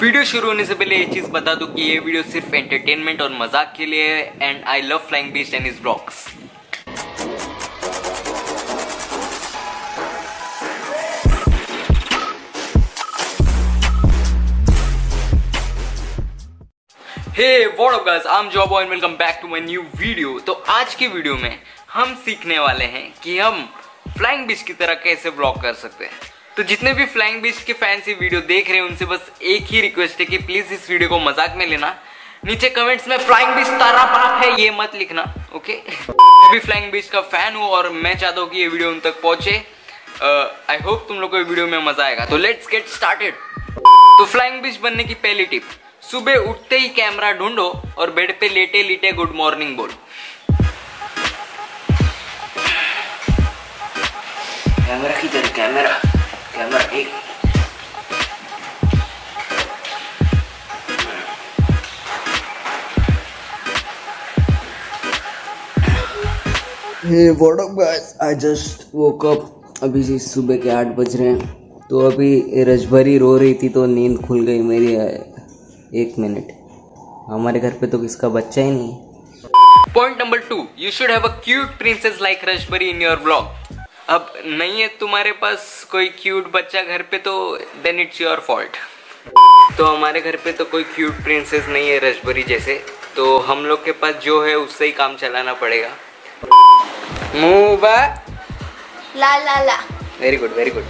Video शुरू होने से पहले एक चीज़ बता दूँ कि ये वीडियो सिर्फ़ एंटरटेनमेंट और मज़ाक के लिए है and I love Flying Beast and his vlogs hey guys I am Job and welcome back to my new video तो आज की वीडियो में हम सीखने वाले हैं कि हम फ्लाइंग बीच की तरह कैसे ब्लॉग कर सकते हैं। तो जितने भी फ्लाइंग बीच के फैंस ये वीडियो देख रहे हैं, उनसे बस एक ही रिक्वेस्ट है कि प्लीज़ इस वीडियो को मज़ाक में लेना। नीचे कमेंट्स में फ्लाइंग बीच तारा बाप है, ये मत लिखना ओके मैं भी फ्लाइंग बीच का फ़ैन हूँ और मैं चाहता हूँ कि ये वीडियो उन तक पहुँचे। आई होप तुम लोग को ये वीडियो में मज़ा आएगा। तो लेट्स गेट स्टार्टेड तो फ्लाइंग बीच बनने की पहली टिप सुबह उठते ही कैमरा ढूंढो और बेड पे लेटे लेटे गुड मॉर्निंग बोलो। कैमरा किधर कैमरा कैमरा एक Hey, what up guys? I just woke up. अभी जी सुबह के आठ बज रहे हैं। तो अभी रजभरी रो रही थी तो नींद खुल गई मेरी एक मिनट। हमारे घर पे तो किसका बच्चा ही नहीं point number two you should have a cute princess like रजबरी in your blog अब नहीं है तुम्हारे पास कोई क्यूट बच्चा घर पे तो देन इट्स योर फॉल्ट तो हमारे घर पे तो कोई क्यूट प्रिंसेस नहीं है रजबरी जैसे तो हम लोग के पास जो है उससे ही काम चलाना पड़ेगा. मुबा? ला ला ला. वेरी गुड वेरी गुड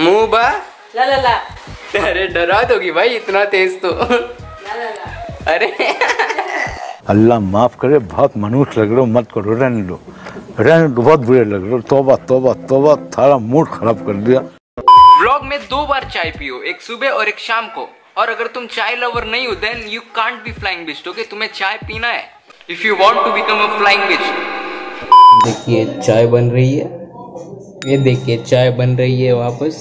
मुबा? ला ला ला. अरे डरा दोगी भाई इतना तेज तो. ला ला ला. अरे. अल्लाह माफ़ करे बहुत मनुष्य लग रहे हो मत करो रहने दो. रहने दो बहुत बुरे लग रहे तोबा तोबा तोबा थारा मूड खराब कर दिया। व्लॉग में दो बार चाय पियो एक सुबह और एक शाम को। और अगर तुम चाय लवर नहीं हो then you can't be Flying Beast okay तुम्हें चाय पीना है। If you want to become a Flying Beast देखिए चाय बन रही है। ये देखिए चाय बन रही है वापस।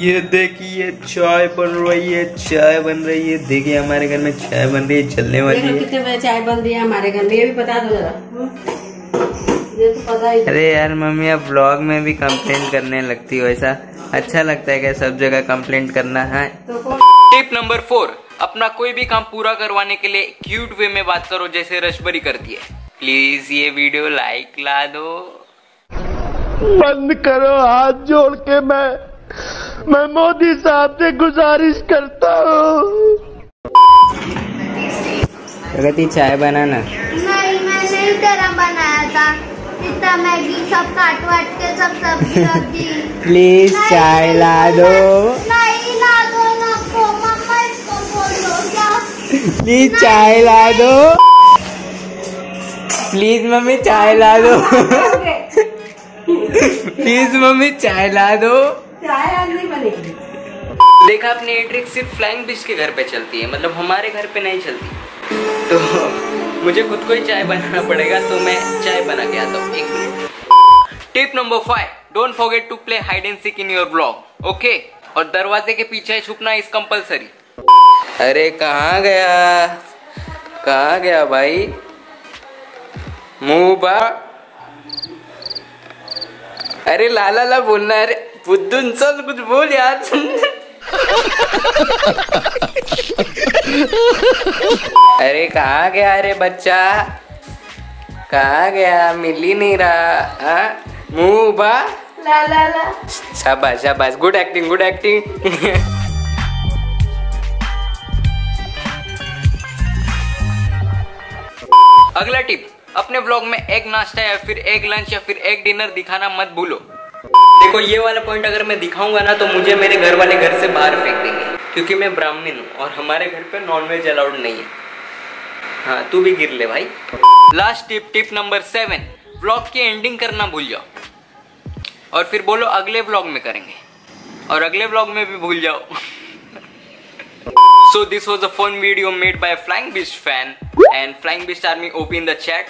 ये देखिए चाय बन रही है चाय बन रही है। देखिए हमारे घर में चाय बन रही है चलने वाली है। कितने बजे चाय बन रही है हमारे घर में ये भी बता दो जरा। तो अरे यार मम्मी अब ब्लॉग में भी कंप्लेंट करने लगती हो ऐसा। अच्छा लगता है क्या सब जगह कंप्लेंट करना है? टिप नंबर फोर अपना कोई भी काम पूरा करवाने के लिए क्यूट वे में बात करो जैसे रशबरी करती है। प्लीज़ ये वीडियो लाइक ला दो। बंद करो हाथ जोड़ के मैं मैं मोदी साहब से गुजारिश करता हूँ। प्रगति चाय बनाना। नहीं मैं नहीं तेरा बनाया था। इतना मैगी सब काट वाट के सब सब्ज़ी प्लीज़ चाय ला दो नहीं ला दो नको मम्मा इसको बोलो क्या? प्लीज़ चाय ला दो प्लीज़ मम्मी चाय ला दो प्लीज़ मम्मी चाय ला दो चाय आज नहीं बनेगी देखा आपने ये ट्रिक सिर्फ़ फ्लाइंग बिच के घर पे चलती है मतलब हमारे घर पे नहीं चलती। तो मुझे खुद को ही चाय बनाना पड़ेगा तो मैं चाय बना के आता हूँ। एक minute. Tip number five don't forget to play hide and seek in your vlog okay और दरवाजे के पीछे छुपना इज़ कंपलसरी अरे कहाँ गया? कहाँ गया भाई? मुँह बा। अरे लाला ला बोलना, अरे बुद्धुन चल कुछ बोल यार अरे कहाँ गया अरे बच्चा? कहा गया? मिल ही नहीं रहा। हाँ? मुँह बा ला ला ला। शाबाश शाबाश। गुड एक्टिंग गुड एक्टिंग अगला टिप अपने व्लॉग में एक नाश्ता या फिर एक लंच या फिर एक डिनर दिखाना मत भूलो। देखो ये वाला पॉइंट अगर मैं दिखाऊँगा ना तो मुझे मेरे घर वाले घर से बाहर फेंक देंगे। क्योंकि मैं ब्राह्मण हूँ और हमारे घर पे नॉनवेज अलाउड नहीं है। हाँ तू भी गिर ले भाई। Last tip tip number seven vlog की एंडिंग करना भूल जाओ। और फिर बोलो, अगले व्लॉग में करेंगे। और अगले व्लॉग में भी भूल जाओ। So this was a fun video made by a flying beast fan and flying beast army op in the chat.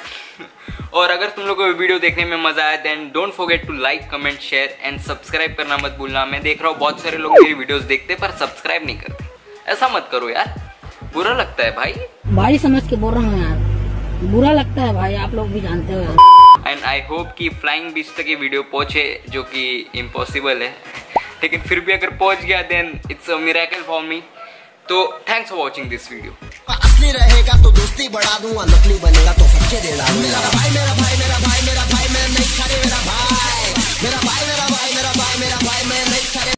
और अगर तुम लोग को वीडियो देखने में मज़ा आया then don't forget to like comment share and subscribe करना मत भूलना। मैं देख रहा हूँ, बहुत सारे लोग मेरी वीडियोस देखते पर सब्सक्राइब नहीं करते। ऐसा मत करो यार। बुरा लगता है भाई। भाई समझ के बोल रहा हूँ यार। बुरा लगता है भाई आप लोग भी जानते हो एंड आई होप कि फ्लाइंग बीच तक ये वीडियो पहुँचे जो कि इम्पॉसिबल है। लेकिन फिर भी अगर पहुँच गया then it's a miracle for me तो thanks for watching this video असली रहेगा तो दोस्ती बढ़ा दूँगा नकली बनेगा तो सच्चे दे डालूँगा। मेरा भाई मेरा भाई मेरा भाई मेरा भाई मैं नहीं खड़े मेरा भाई। मेरा भाई मेरा भाई मेरा भाई मेरा भाई मैं नहीं